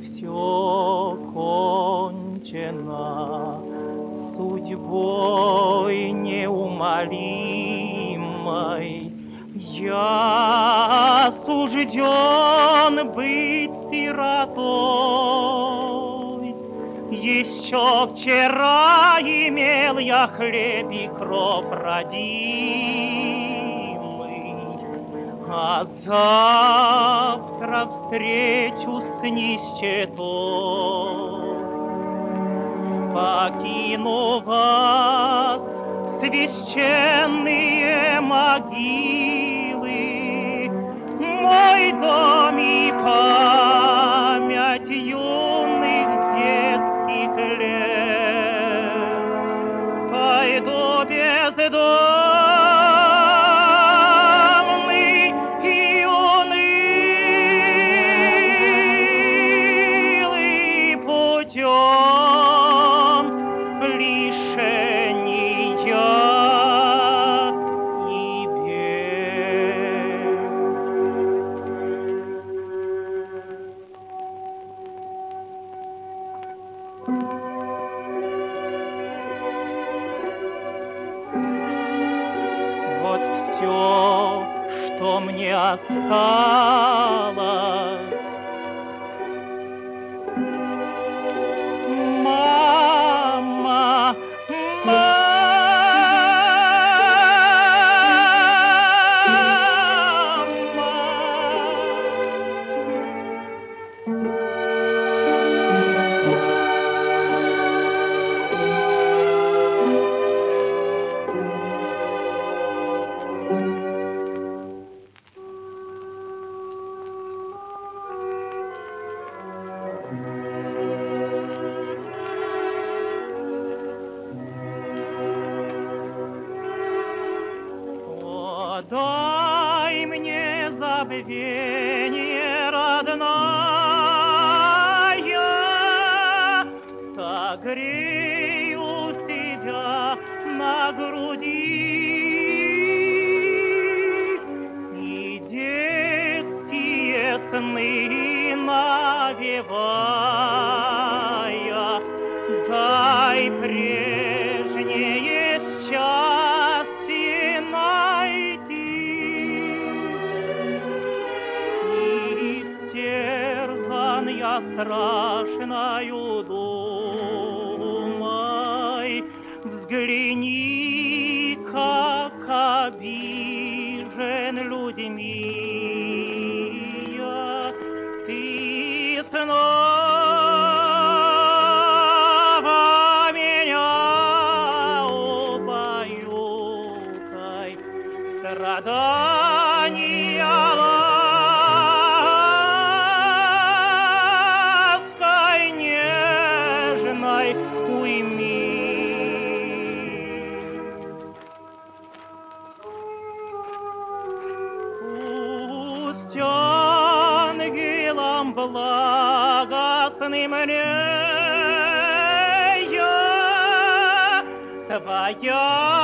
все кончено судьбой неумолимой. Я сужден быть сиротой. Еще вчера имел я хлеб и кровь родимый, а завтра встречу с нищетой. Покину вас священные могилы, мой дом и память юных детских лет. Пойду бездомный путем лишения и бед. Вот все, что мне осталось. Дай мне забвение родная, согрею себя на груди. И детские сны навевая, Я страшною думой, Взгляни, как обижен людьми я. Ты снова благостным мне Твоя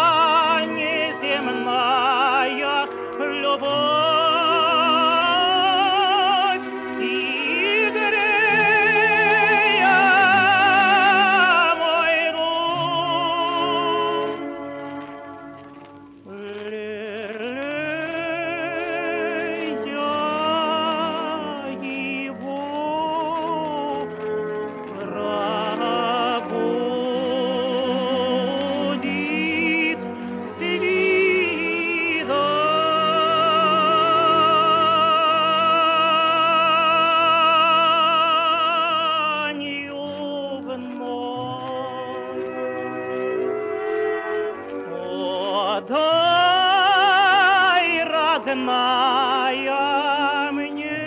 О, дай, родная, мне